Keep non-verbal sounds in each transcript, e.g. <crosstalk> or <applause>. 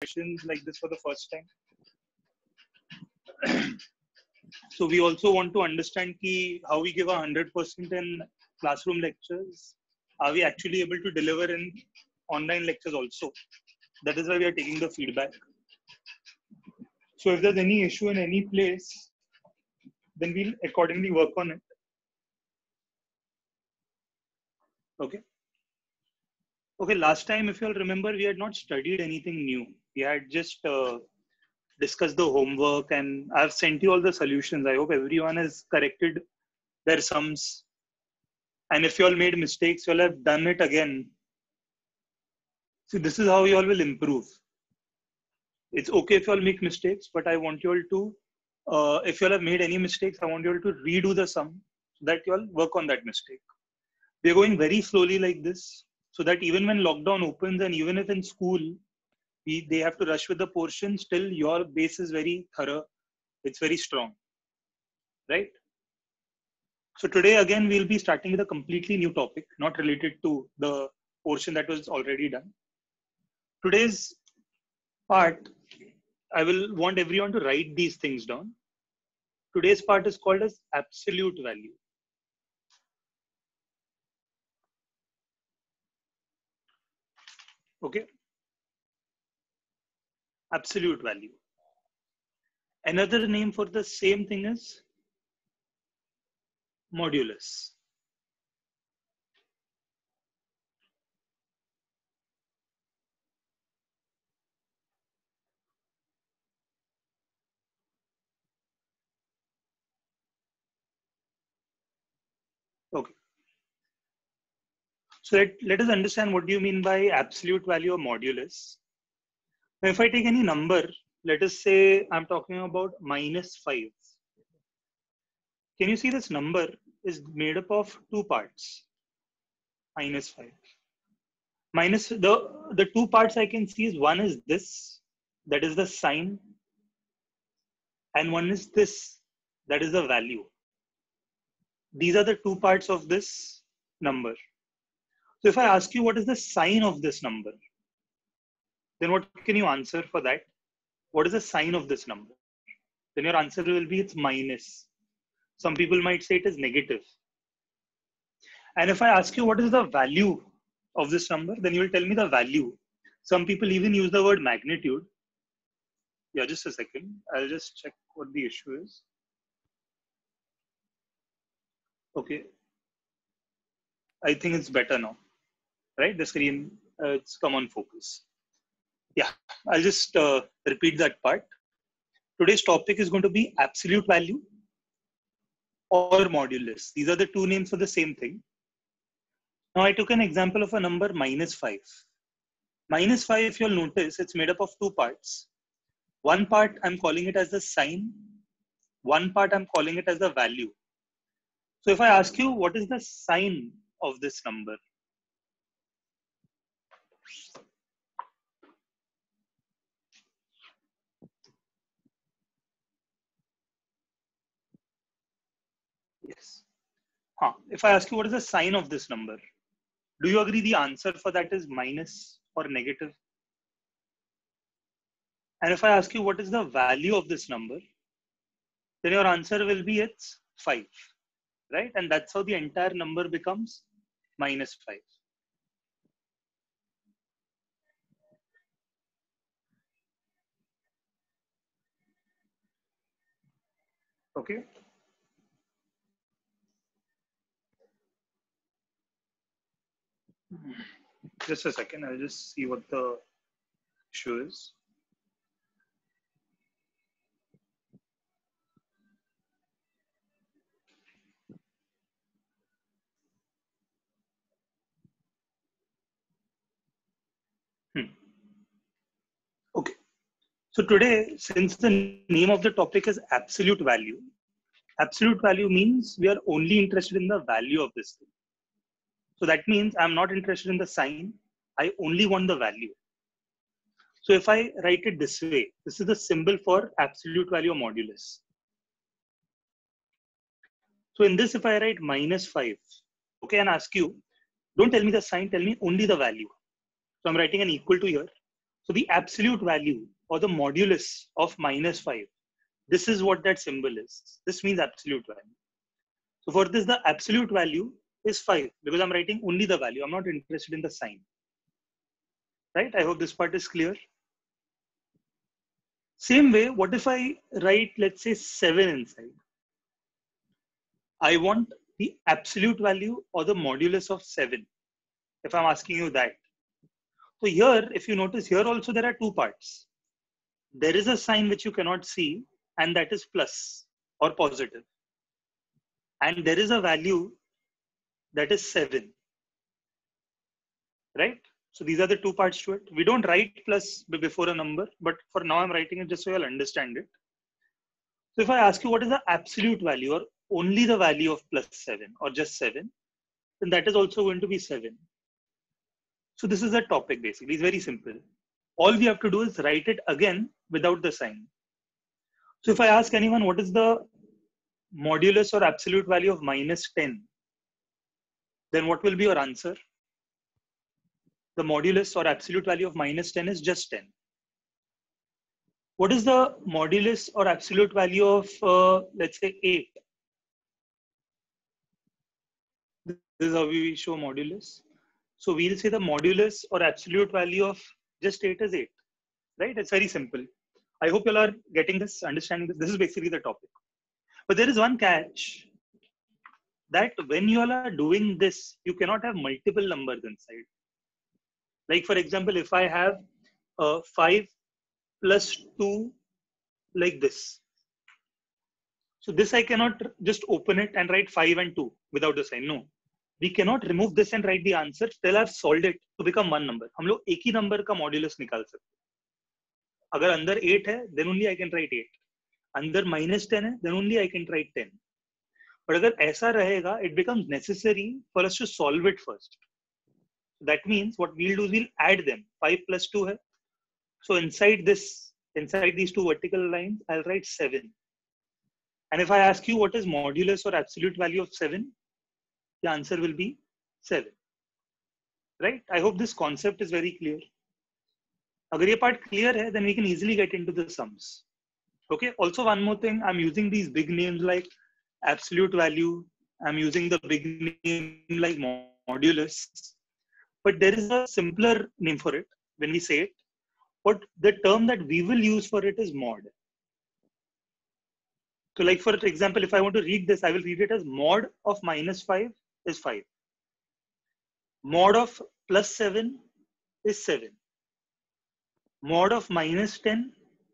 questions like this for the first time. <clears throat> so we also want to understand key, how we give a hundred percent in classroom lectures. Are we actually able to deliver in online lectures also? That is why we are taking the feedback. So if there's any issue in any place, then we'll accordingly work on it. Okay. Okay, last time, if you'll remember, we had not studied anything new. We had just uh, discussed the homework and I've sent you all the solutions. I hope everyone has corrected their sums. And if you all made mistakes, you'll have done it again. See, this is how you all will improve. It's okay if you all make mistakes, but I want you all to, uh, if you all have made any mistakes, I want you all to redo the sum so that you all work on that mistake. We're going very slowly like this so that even when lockdown opens and even if in school we, they have to rush with the portion, still your base is very thorough. It's very strong, right? So today again, we'll be starting with a completely new topic, not related to the portion that was already done. Today's part, I will want everyone to write these things down. Today's part is called as absolute value. Okay. Absolute value. Another name for the same thing is modulus. Okay. So let, let us understand what do you mean by absolute value or modulus. Now, if I take any number, let us say I'm talking about minus 5. Can you see this number is made up of two parts? Minus 5. Minus the, the two parts I can see is one is this, that is the sign, and one is this, that is the value. These are the two parts of this number. So if I ask you what is the sign of this number, then what can you answer for that? What is the sign of this number? Then your answer will be it's minus. Some people might say it is negative. And if I ask you what is the value of this number, then you will tell me the value. Some people even use the word magnitude. Yeah, just a second. I'll just check what the issue is. Okay. I think it's better now right? The screen, uh, it's come on focus. Yeah, I'll just uh, repeat that part. Today's topic is going to be absolute value or modulus. These are the two names for the same thing. Now I took an example of a number minus 5. Minus 5, if you'll notice, it's made up of two parts. One part, I'm calling it as the sign. One part, I'm calling it as the value. So if I ask you, what is the sign of this number? Yes. Huh. If I ask you what is the sign of this number, do you agree the answer for that is minus or negative? And if I ask you what is the value of this number, then your answer will be it's 5, right? And that's how the entire number becomes minus 5. Okay. Just a second, I'll just see what the issue is. Hmm. Okay. So today, since the name of the topic is absolute value, absolute value means we are only interested in the value of this thing. So that means I'm not interested in the sign. I only want the value. So if I write it this way, this is the symbol for absolute value or modulus. So in this, if I write minus 5, okay, and ask you, don't tell me the sign, tell me only the value. So I'm writing an equal to here. So the absolute value or the modulus of minus 5, this is what that symbol is. This means absolute value. So for this, the absolute value is 5 because I'm writing only the value. I'm not interested in the sign. Right? I hope this part is clear. Same way, what if I write, let's say, 7 inside? I want the absolute value or the modulus of 7, if I'm asking you that. So here, if you notice here also, there are two parts. There is a sign which you cannot see, and that is plus or positive. And there is a value that is 7. Right? So these are the two parts to it. We don't write plus before a number, but for now I'm writing it just so you'll understand it. So if I ask you what is the absolute value or only the value of plus 7 or just 7, then that is also going to be 7. So this is a topic basically. It's very simple. All we have to do is write it again without the sign. So if I ask anyone what is the modulus or absolute value of minus 10, then what will be your answer? The modulus or absolute value of minus 10 is just 10. What is the modulus or absolute value of, uh, let's say, 8? This is how we show modulus. So we'll say the modulus or absolute value of just 8 is 8, right? It's very simple. I hope you all are getting this, understanding this. This is basically the topic. But there is one catch that when you all are doing this, you cannot have multiple numbers inside. Like for example, if I have uh, 5 plus 2 like this. So this I cannot just open it and write 5 and 2 without the sign. No, we cannot remove this and write the answer till I've solved it to become one number. हम लोग एक ही number का modulus निकाल सकते अगर अंदर 8 है then only I can write 8 अंदर minus 10 है then only I can write 10 But अगर ऐसा रहेगा it becomes necessary for us to solve it first that means what we'll do is we'll add them 5 plus 2 hai. so inside this inside these two vertical lines I'll write 7 and if I ask you what is modulus or absolute value of 7 the answer will be 7 right i hope this concept is very clear agar ye part clear hai then we can easily get into the sums okay also one more thing i'm using these big names like absolute value i'm using the big name like modulus but there is a simpler name for it when we say it but the term that we will use for it is mod so like for example, if I want to read this, I will read it as mod of minus 5 is 5. Mod of plus 7 is 7. Mod of minus 10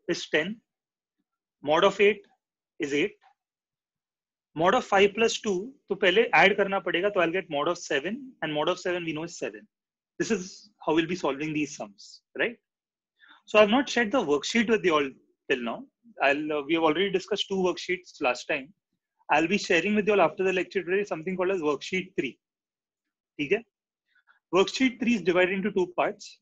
is 10. Mod of 8 is 8 Mod of 5 plus 2, तो पहले add करना पड़ेगा, तो I'll get mod of 7 and mod of 7 we know is 7. This is how we'll be solving these sums, right? So I've not shared the worksheet with you all till now. I'll, uh, we have already discussed two worksheets last time. I'll be sharing with you all after the lecture today something called as worksheet 3. Okay? Worksheet 3 is divided into two parts.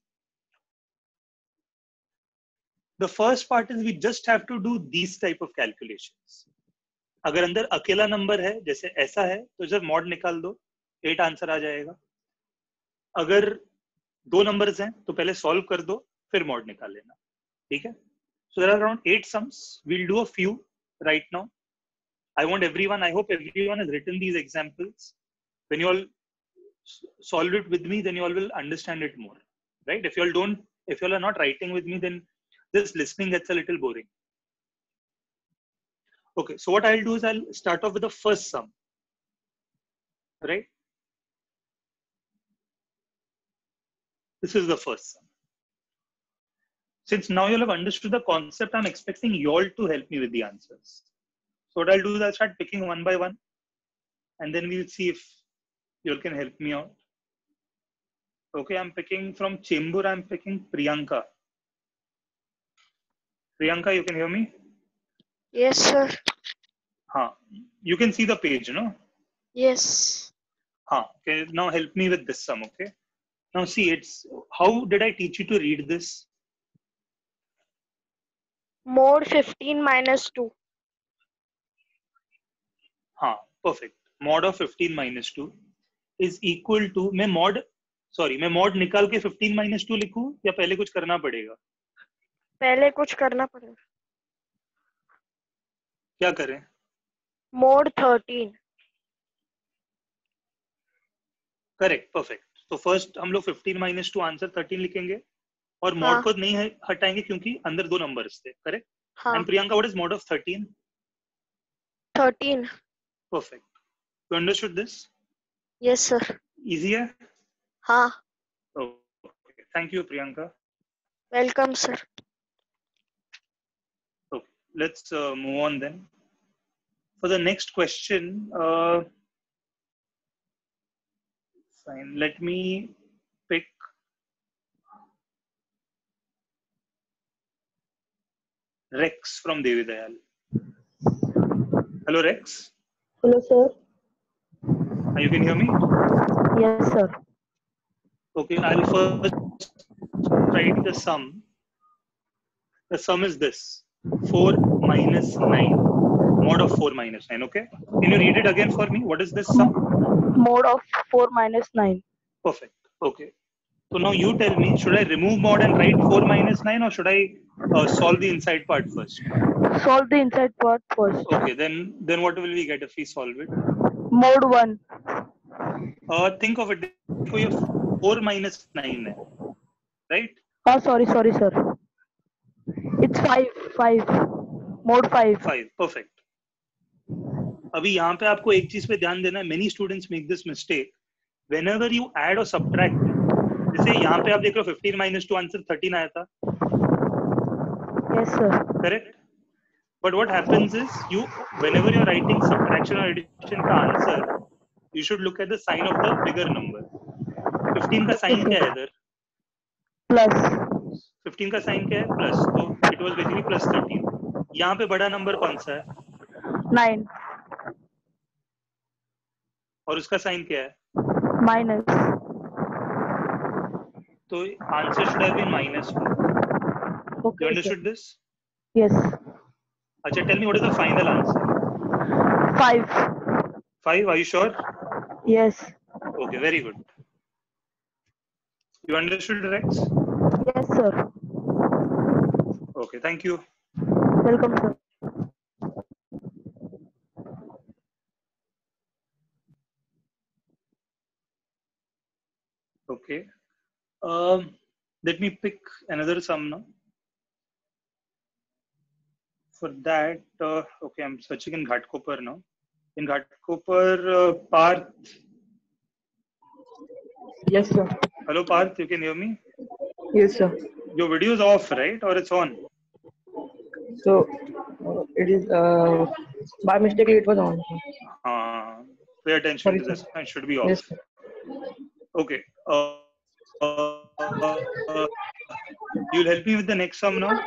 The first part is we just have to do these type of calculations. अगर अंदर अकेला number है, जैसे ऐसा है तो जब mod निकाल दो एट आंसर आ जाएगा। अगर दो नंबर्स हैं तो पहले सॉल्व कर दो, फिर मॉड निकाल लेना। ठीक है? So there are around eight sums will do a few right now I want every one I hope every one is written these examples when you'll solve it with me then you'll will understand it more right if you'll don't if you'll are not writing with me then this listening it's a little boring Okay, so what I'll do is I'll start off with the first sum, right? This is the first sum since now you'll have understood the concept, I'm expecting you all to help me with the answers. So what I'll do is I'll start picking one by one, and then we'll see if you all can help me out. Okay, I'm picking from Chembur, I'm picking Priyanka. Priyanka, you can hear me? Yes, sir. हाँ you can see the page no yes हाँ now help me with this sum okay now see it's how did I teach you to read this mod 15 minus 2 हाँ perfect mod of 15 minus 2 is equal to मैं mod sorry मैं mod निकाल के 15 minus 2 लिखूं या पहले कुछ करना पड़ेगा? पहले कुछ करना पड़ेगा। क्या करें? Mod thirteen. करेक्ट परफेक्ट तो फ़र्स्ट हम लोग 15 माइनस टू आंसर 13 लिखेंगे और मॉड हाँ। को नहीं है- हटाएँगे क्योंकि अंदर दो नंबर्स थे करेक्ट हाँ। And Priyanka what is mod of 13 thirteen perfect you understood this yes sir easy है? हाँ। Okay. Thank you priyanka. Welcome sir let's uh, move on then. For the next question uh, fine. Let me pick. Rex from devi dayal hello rex? Hello, sir. You can hear me? Yes, sir. Okay, I'll first write the sum. The sum is this. 4 minus 9, mod of 4 minus 9 okay? Can you read it again for me? What is this sum? Mod of 4 minus 9 perfect okay. So now you tell me should i remove mod and write 4 minus 9 or should i uh, solve the inside part first? Solve the inside part first. Okay then then what will we get if we solve it? Mod 1 uh, think of it for your 4 minus 9 right? Oh sorry sorry sir. It's 5 5 mode 5 5 perfect. अभी यहाँ पे आपको एक चीज़ पे ध्यान देना है many students make this mistake when ever you add और सब्ट्रैक्ट जैसे यहाँ पे आप देख रहे हो 15 माइनस टू आंसर 13 आया था। Correct but what happens is you whenever you're writing subtraction or addition का answer you should look at the sign of the bigger number. 15 का साइन क्या है इधर? Plus. 15 का साइन क्या है? प्लस तो इट वाज बेसिकली प्लस 13 यहाँ पे बड़ा नंबर कौन सा है? 9. और उसका साइन क्या है? माइनस। तो answer should have been minus okay understood this yes अच्छा tell me what is the final answer 5 5 are you sure yes okay very good you understood right yes sir okay thank you welcome sir Okay. Um, let me pick another sum now. For that, uh, okay, I'm searching in Ghatkopar now. In Ghatkopar, uh, Parth. Yes, sir. Hello, Parth, you can hear me? Yes, sir. Your video is off, right? Or it's on? So uh, it is uh, by mistake it was on. Uh, pay attention Sorry, to this. It should be off. Yes, sir. Okay. Uh, uh, uh, you'll help me with the next sum now?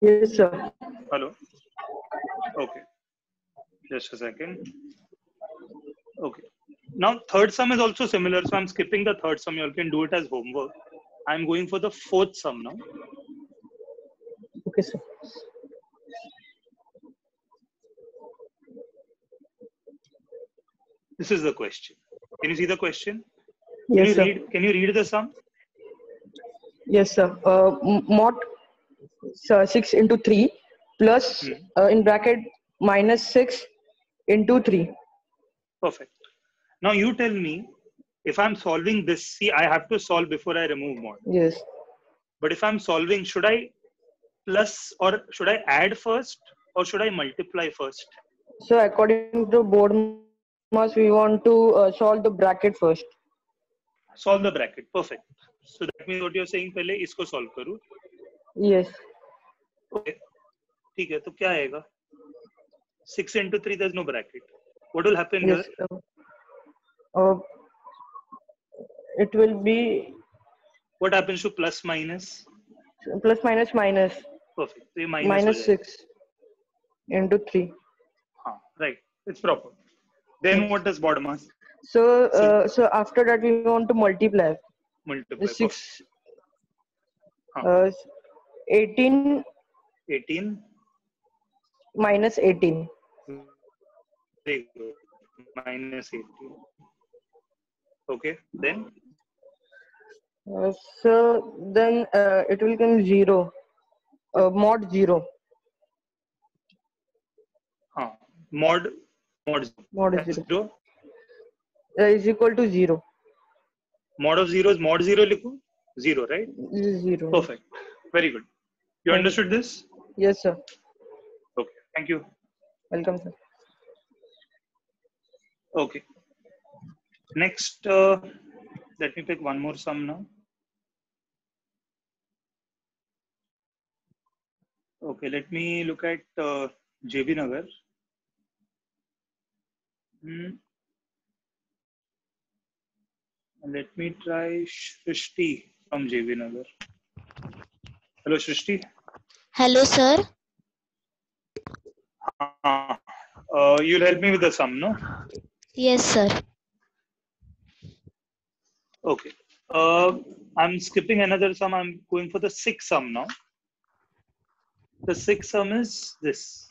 Yes, sir. Hello? Okay. Just a second. Okay. Now, third sum is also similar. So I'm skipping the third sum. You all can do it as homework. I'm going for the fourth sum now. Okay, sir. This is the question. Can you see the question? Can Yes, you sir. read? Can you read the sum? Yes, sir. Uh, mod uh, six into three plus Hmm. uh, in bracket minus six into three. Perfect. Now you tell me if I'm solving this. See, I have to solve before I remove mod. Yes. But if I'm solving, should I plus or should I add first or should I multiply first? So according to board mass, we want to uh, solve the bracket first. Solve the bracket. Perfect. So that means what you're saying पहले इसको solve करूँ. Yes. Okay. ठीक है तो क्या आएगा? Six into three there's no bracket. What will happen Yes. here? Uh, uh, it will be What happens to plus minus? plus minus minus Perfect. तो ये minus minus हो जाएगा. six into three. हाँ, right. It's proper. Then what does bottom mass? So, uh, so after that we want to multiply Multiply. six, uh, 18 18. minus 18. Very good. Minus 18. Okay. Then Uh, so then uh, it will come zero. Uh, mod zero. हाँ mod mod Mod that's zero. zero. Uh, is equal to zero. mod of zero is mod zero लिखो zero right zero. perfect very good you Thank you. understood this Yes, sir. okay thank you Welcome, sir. okay next uh, let me pick one more sum now okay let me look at uh, jb nagar Hmm. Let me try shrishti from jb nagar hello shrishti Hello, sir. uh, uh, you'll help me with the sum no Yes, sir. Okay. Uh, I'm skipping another sum. I'm going for the sixth sum now. The sixth sum is this.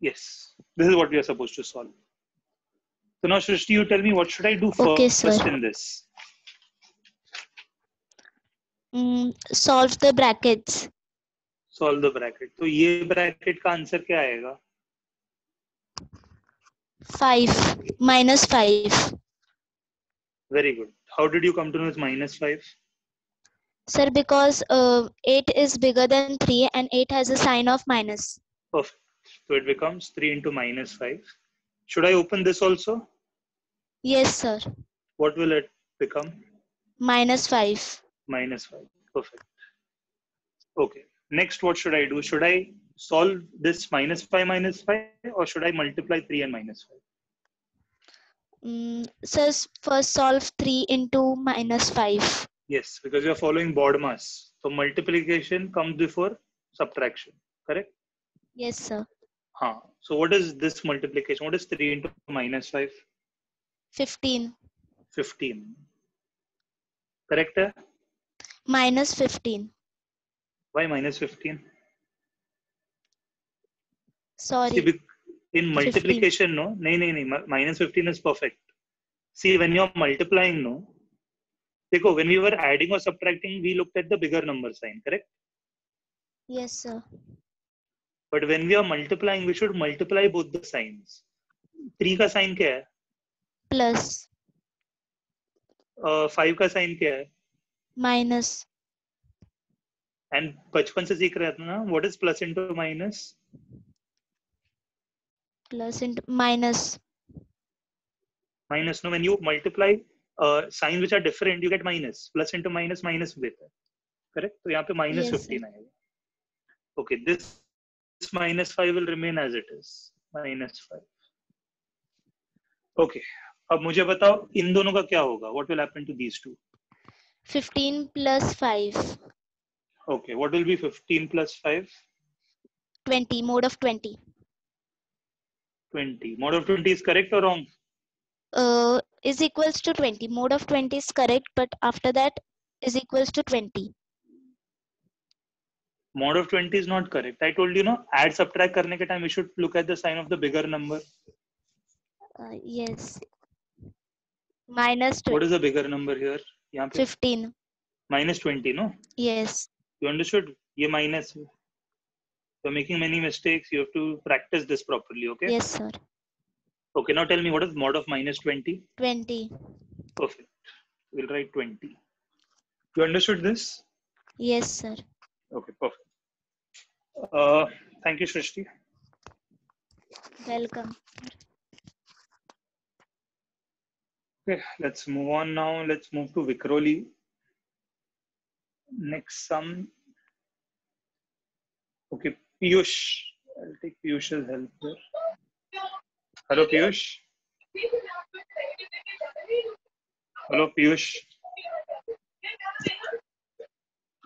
Yes, this is what we are supposed to solve. So now, Shrishti, you tell me what should I do first, Okay, sir. first in this? Mm, solve the brackets. Solve the bracket. तो ये bracket का answer क्या आएगा? 5 minus 5. Very good. How did you come to know it's minus five? Sir, because uh, 8 is bigger than 3 and 8 has a sign of minus. Perfect. So it becomes 3 into minus 5. Should I open this also? Yes, sir. What will it become? Minus 5. Minus 5. Perfect. Okay. Next, what should I do? Should I solve this minus 5 minus 5 or should I multiply 3 and minus 5? Mm, sir, first solve 3 into minus 5. Yes, because you are following BODMAS. So multiplication comes before subtraction. Correct? Yes, sir. Huh. So what is this multiplication? What is 3 into minus 5? 15. 15. Correct? Minus 15. Why minus 15? Sorry. bec- in multiplication, no, no, no, no, minus 15 is perfect. See, when you're multiplying, no, देखो, when we were adding or subtracting, we looked at the bigger number sign, correct? Yes, sir. But when we are multiplying we should multiply both the signs three का sign क्या है plus five का sign क्या है minus and बचपन से सीख रहे थे ना what is plus into minus plus into minus minus no when you multiply sign which are different you get minus plus into minus minus with correct तो यहाँ पे माइनस 15 आएगा okay this minus 5 will remain as it is. Minus 5. Okay. अब मुझे बताओ इन दोनों का क्या होगा? What will happen to these two? 15 plus 5. Okay, what will be 15 plus 5? 20. Mode of 20. 20. Mod of 20 is correct or wrong? uh, is equals to 20. Mode of 20 is correct, but after that is equals to 20. mod of 20 is not correct. I told you, no, add subtract karne ke time, we should look at the sign of the bigger number. Uh, yes. Minus 20. What is the bigger number here? 15. Minus 20, no? Yes. You understood? Ye minus. You're making many mistakes. You have to practice this properly, okay? Yes, sir. Okay, now tell me what is mod of minus 20? 20. Perfect. We'll write 20. You understood this? Yes, sir. Okay, perfect. Uh, thank you, Shrishti. Welcome. Okay, let's move on now. Let's move to Vikhroli. Next sum. Okay, Piyush. I'll take Piyush's help here. Hello, Piyush. Hello, Piyush.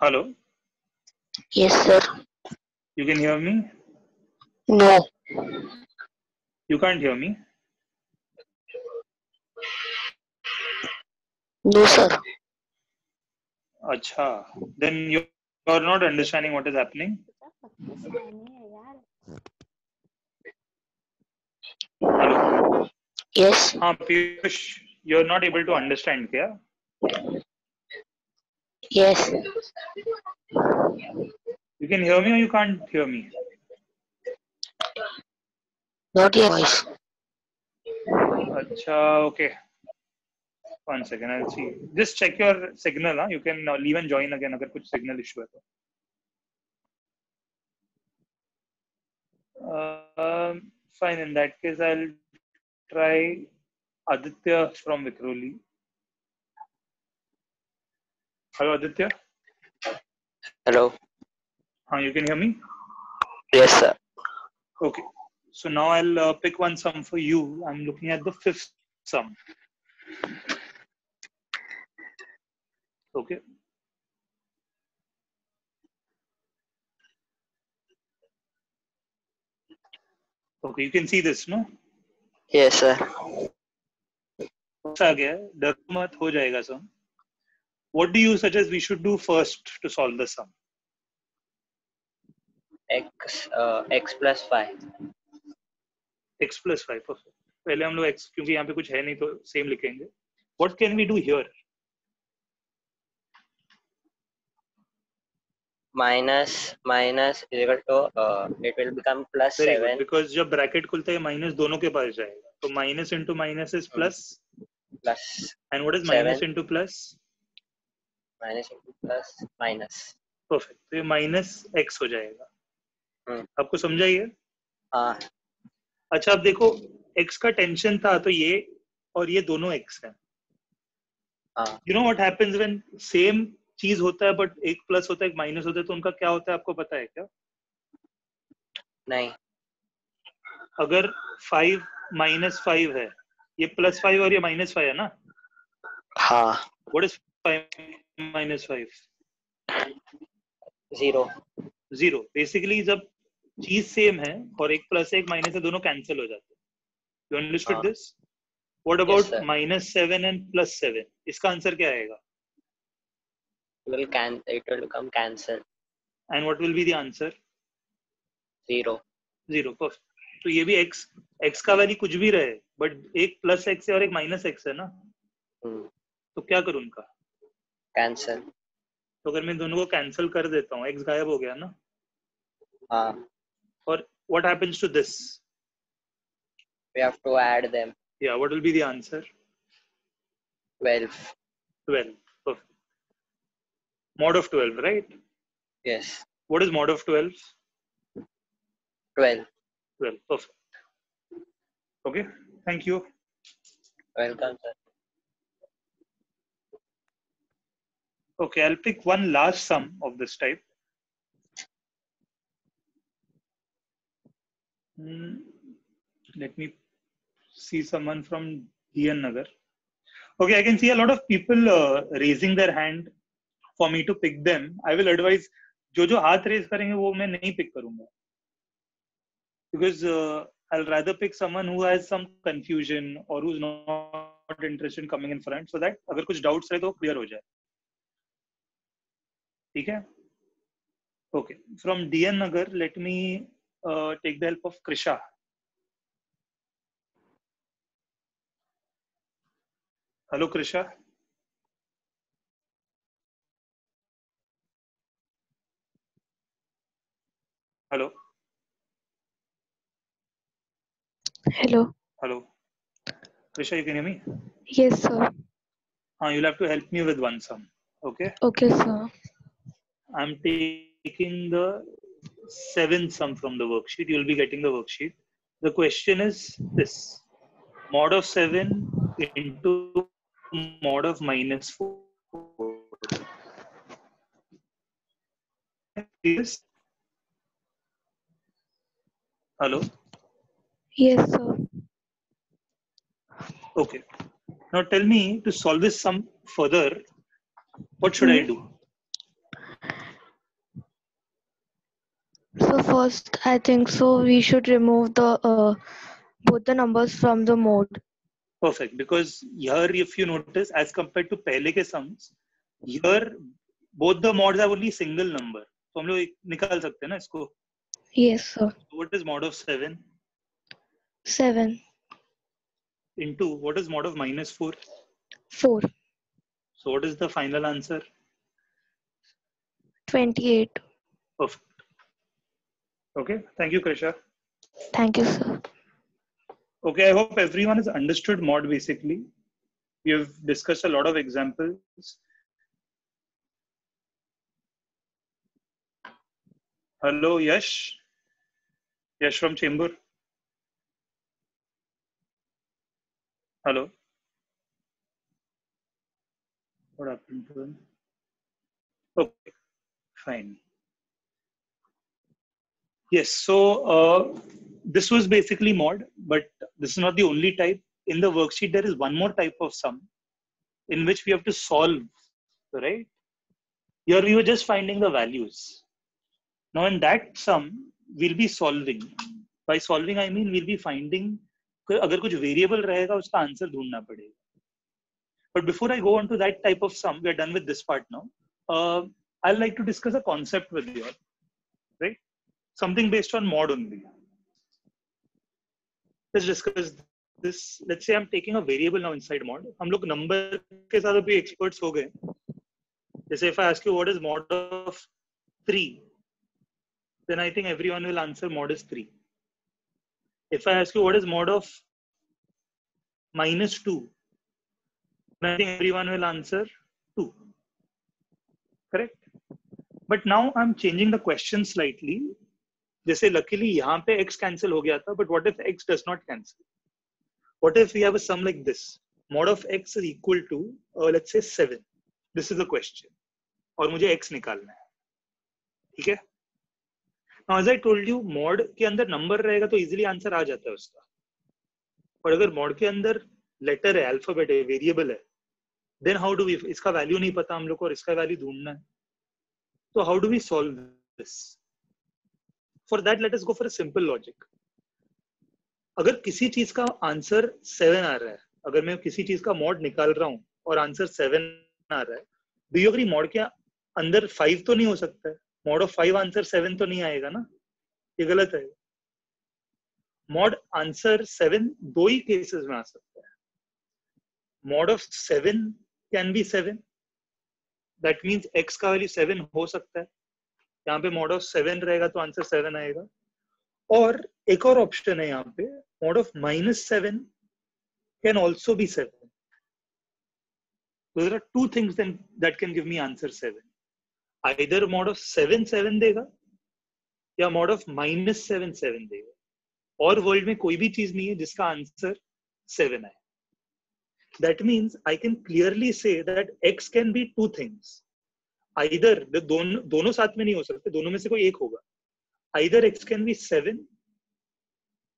Hello, Yes, sir. You can hear me? No. You can't hear me? No, sir. Acha. Then you are not understanding what is happening? Hello? Yes. Ah, Piyush, you're not able to understand, yeah? Yes. You can hear me or you can't hear me? Not your voice. Achha, okay. One second, I'll see. Just check your signal. Huh? You can uh, leave and join again अगर कुछ signal issue Uh, fine, in that case, I'll try Aditya from Vikhroli. Hello, Aditya. Hello. Huh, you can hear me? Yes, sir. Okay. So now I'll uh, pick one sum for you. I'm looking at the fifth sum. Okay. Okay, you can see this, no? Yes, sir. आ गया है, डर मत हो जाएगा सम what do you suggest we should do first to solve the sum x uh, x plus five. X plus five. Perfect. पहले हम लोग x क्योंकि यहाँ पे कुछ है नहीं तो सेम लिखेंगे. What can we do here minus minus equal to it will become plus seven because जब ब्रैकेट खुलता है माइनस दोनों के पास जाएगा. तो minus into minus is plus plus and what is minus into plus minus into plus minus perfect तो ये माइनस एक्स हो जाएगा. हम्म। आपको समझाइए हाँ अच्छा अब देखो x का टेंशन था तो ये और ये दोनों x है। हाँ। You know what happens when same चीज़ होता है बट एक प्लस होता है एक माइनस होता है तो उनका क्या होता है आपको पता है क्या? नहीं। अगर फाइव माइनस फाइव है ये प्लस फाइव और ये माइनस फाइव है ना? हाँ। What is five minus five zero. Zero basically जब चीज़ सेम है और एक प्लस एक माइनस है दोनों कैंसिल हो जाते हैं। You understood. This what about minus seven and plus seven इसका आंसर क्या आएगा? Will can it will become cancel. And what will be the answer zero. Perfect तो ये भी x x का वैल्यू कुछ भी रहे बट एक प्लस एक्स है और एक माइनस एक्स है ना? Hmm. तो क्या करूँ उनका? Cancel. तो अगर मैं दोनों को कैंसिल कर देता हूँ x गायब हो गया ना? हाँ। or what happens to this? We have to add them. Yeah, what will be the answer? 12. 12, perfect. Mod of 12, right? Yes. What is mod of 12? 12. 12, perfect. Okay, thank you. Welcome, sir. Okay, I'll pick one last sum of this type. Hmm, let me see someone from dn nagar okay i can see a lot of people uh, raising their hand for me to pick them i will advise जो जो हाथ raise करेंगे वो मैं नहीं pick करूँगा because uh, I'll rather pick someone who has some confusion or who's not interested in coming in front so that अगर कुछ doubts रहे तो clear हो जाए ठीक है okay from DN Nagar let me uh, take the help of Krisha hello Krisha hello Hello. hello Krisha you can hear me Yes, sir. uh, you'll have to help me with one sum okay Okay, sir. I'm taking the seventh sum from the worksheet. You'll be getting the worksheet. The question is this mod of 7 into mod of minus 4. Yes. Hello. Yes, sir. Okay. Now tell me to solve this sum further. What should I hmm? do? So first, I think so. We should remove the uh, both the numbers from the mode. Perfect. Because here, if you notice, as compared to पहले के sums, here both the mods have only single number. तो हम लोग एक निकाल सकते हैं ना इसको. Yes, sir. What is mod of seven? Seven. into what is mod of minus 4? 4. So what is the final answer? 28. Perfect. Okay, thank you, Krisha. Thank you, sir. Okay, I hope everyone has understood mod basically. We have discussed a lot of examples. Hello, Yash. Yash from Chembur. Hello. What happened to him? Okay, fine. Yes, so uh, this was basically mod, but this is not the only type. In the worksheet, there is one more type of sum in which we have to solve, right? Here we were just finding the values. Now in that sum, we'll be solving. By solving, I mean we'll be finding अगर कुछ variable रहेगा उसका answer ढूंढना पड़ेगा but before I go on to that type of sum, we're done with this part now. Uh, I'd like to discuss a concept with you, right? Something based on mod only. Let's discuss this. Let's say I'm taking a variable now inside mod. हम लोग number के साथ अभी experts हो गए. जैसे if I ask you what is mod of three, then I think everyone will answer mod is three. If I ask you what is mod of minus two, I think everyone will answer 2. Correct? But now I'm changing the question slightly. जैसे luckily यहाँ पे x cancel हो गया था but what if x does not cancel what if you have some like this mod of x is equal to let say this is the question और मुझे x निकालना है। ठीक है? Now, as I told you, mod के अंदर number रहेगा तो इजिली आंसर आ जाता है उसका। और अगर मॉड के अंदर लेटर है एल्फाबेट है वेरिएबल है देन हाउ डू वी इसका वैल्यू नहीं पता हम लोग को और इसका वैल्यू ढूंढना है। तो how do we solve this for that let us go for simple logic अगर किसी चीज़ का आंसर सेवन आ रहा है, अगर मैं किसी चीज़ का मॉड निकाल रहा हूँ और आंसर सेवन आ रहा है डू यू अग्री मॉड के अंदर फाइव तो नहीं हो सकता है? Mod of five answer seven तो नहीं आएगा ना? ये गलत है। मॉड आंसर सेवन दो ही केसेस में आ सकता है। Mod of seven can be seven that means x का वैल्यू सेवन हो सकता है। यहाँ पे मॉड ऑफ़ सेवन रहेगा तो आंसर सेवन आएगा और एक और ऑप्शन है यहाँ पे mod of minus seven can also be seven there are two things then that can give me answer 7 either mod of 7 7 देगा या mod of minus 7 7 देगा और वर्ल्ड में कोई भी चीज़ नहीं है जिसका आंसर 7 है that means I can clearly say that x can be two things. The दोनों दोनों साथ में नहीं हो सकते, दोनों में से कोई एक होगा। Either x can be seven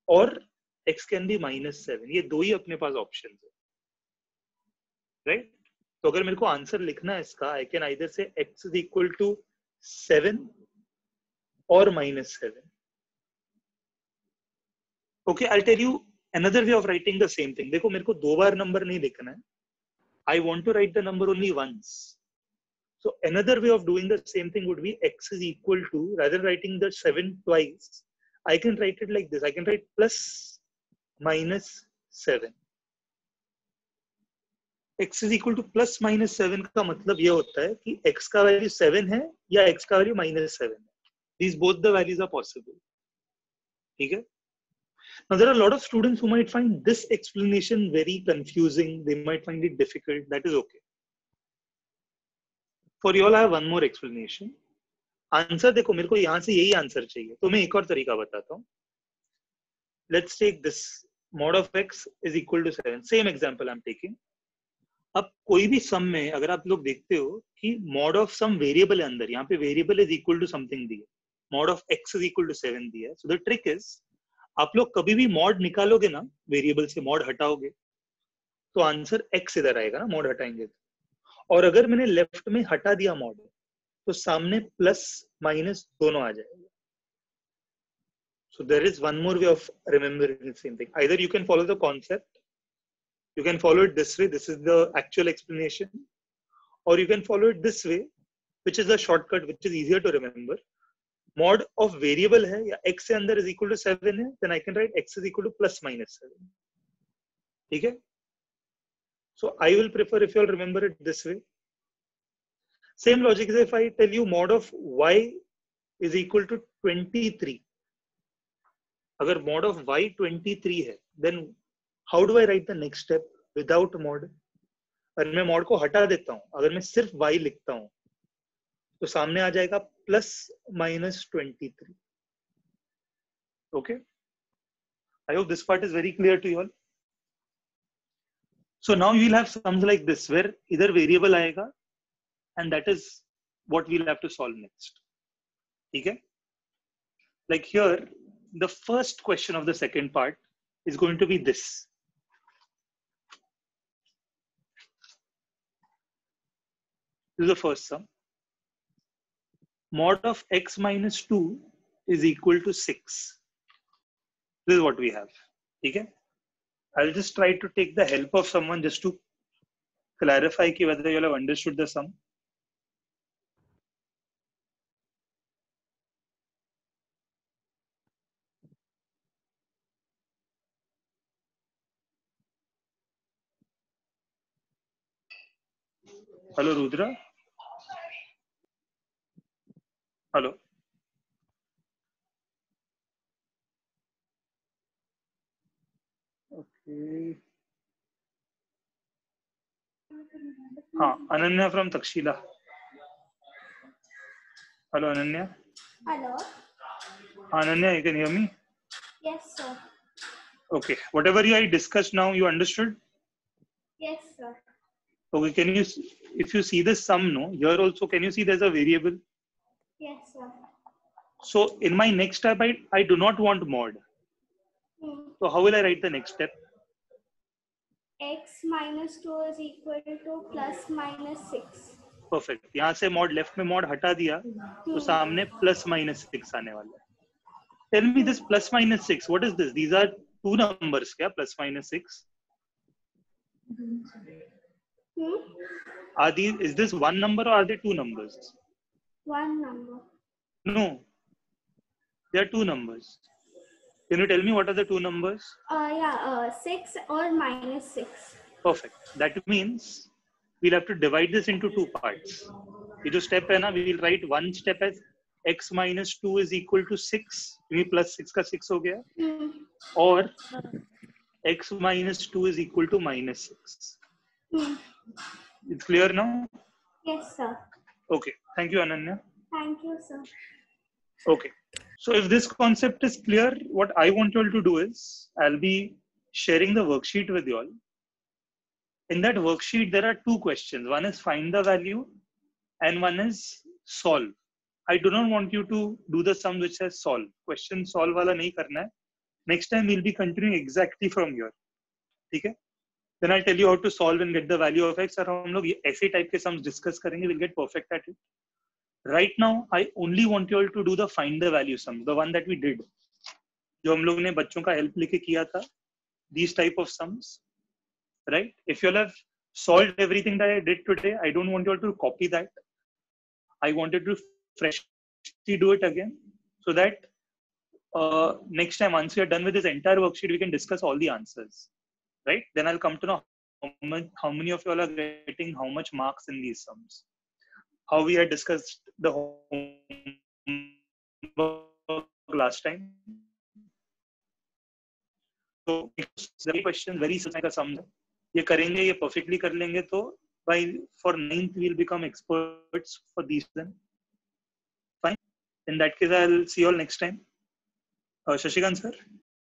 or x can be minus seven ये दो ही अपने पास ऑप्शन है। Right right? तो अगर मेरे को आंसर लिखना है इसका I can either say x is equal to seven और minus seven okay I tell you another way of writing the same thing देखो, मेरे को दो बार नंबर नहीं लिखना है। I want to write the number only once. So another way of doing the same thing would be x is equal to rather writing the 7 twice, I can write it like this. I can write plus minus 7. x is equal to plus minus 7 का मतलब ये होता है कि x का value 7 है या x का वैल्यू minus 7 है. These both the values are possible. ठीक है? Now, there are a lot of students who might find this explanation very confusing. They might find it difficult. That is okay. You all, I have one more explanation. Answer देखो मेरे को यहाँ से यही answer चाहिए। तो मैं एक और तरीका बताता हूँ। Let's take this mod of x is equal to seven same example I am taking अब कोई भी सम में अगर आप लोग देखते हो कि मॉड ऑफ़ सम वेरिएबल है अंदर यहाँ पे variable is equal to something दिया mod of x is equal to seven दिया सो द ट्रिक इज़ आप लोग कभी भी मॉड निकालोगे ना वेरिएबल से मॉड हटाओगे तो आंसर एक्स इधर आएगा ना मॉड हटाएँगे तो। और अगर मैंने लेफ़्ट में हटा दिया मॉड तो सामने प्लस माइनस दोनों आ जाएगा so there is one more way of remembering the same thing either you can follow the concept you can follow it this way this is the actual explanation or you can follow it this way which is a shortcut which is easier to remember mod of variable है या x से अंदर is equal to 7 है then I can write x is equal to plus minus 7 ठीक है so i will prefer if you all remember it this way same logic is if i tell you mod of y is equal to 23 अगर mod of y 23 है then how do I write the next step without mod अगर मैं mod को हटा देता हूँ अगर मैं सिर्फ़ y हूँ तो सामने आ जाएगा plus minus twenty three okay I hope this part is very clear to you all So now you will have sums like this where either variable aega and that is what we'll have to solve next. Okay? Like here, the first question of the second part is going to be this. This is the first sum. Mod of x minus 2 is equal to 6. This is what we have. Okay? I'll just try to take the help of someone just to clarify ki whether you all have understood the sum. Hello, Rudra. Hello. हाँ Ananya from Takshashila hello Ananya Hello. Ananya, you can hear me? Yes, sir. Okay. Whatever you I discussed now, you understood? Yes, sir. Okay. Can you, s- if you see the sum, no, here also, can you see there's a variable? Yes, sir. So in my next step, I, I do not want mod. Hmm. So how will I write the next step? x minus two is equal to plus minus six perfect यहाँ से mod left में mod हटा दिया तो सामने plus minus six आने वाला है tell me this plus minus six what is this these are two numbers क्या plus minus six are these is this one number or are they two numbers one number no there are two numbers Can you tell me what are the two numbers? Uh, yeah, uh, 6 or minus 6. Perfect. That means we'll have to divide this into two parts. This step hai na, we will write one step as x minus 2 is equal to 6. Plus 6 ka 6 ho gaya. Hmm. Or x minus 2 is equal to minus 6. Hmm. It's clear now? Yes, sir. Okay. Thank you, Ananya. Thank you, sir. Okay. So if this concept is clear, what I want you all to do is I'll be sharing the worksheet with you all. In that worksheet, there are two questions. One is find the value and one is solve. I do not want you to do the sum which says solve. Question solve wala nahi karna hai. Next time we'll be continuing exactly from here. Okay? Then I'll tell you how to solve and get the value of x. Or hum log aise type ke sums discuss karenge. We'll get perfect at it right now i only want you all to do the find the value sum the one that we did जो हम लोग ने बच्चों का help लेके किया था these type of sums right if you all have solved everything that i did today i don't want you all to copy that i wanted to freshly do it again so that uh, next time once we are done with this entire worksheet we can discuss all the answers right then i'll come to know how, much, how many of you all are getting how much marks in these sums How we had discussed the homework last time. So question very simple का है. ये करेंगे ये perfectly कर लेंगे तो by for ninth we'll become experts for these then. Fine. In that case I'll see you all next time. Uh, Shashikant sir.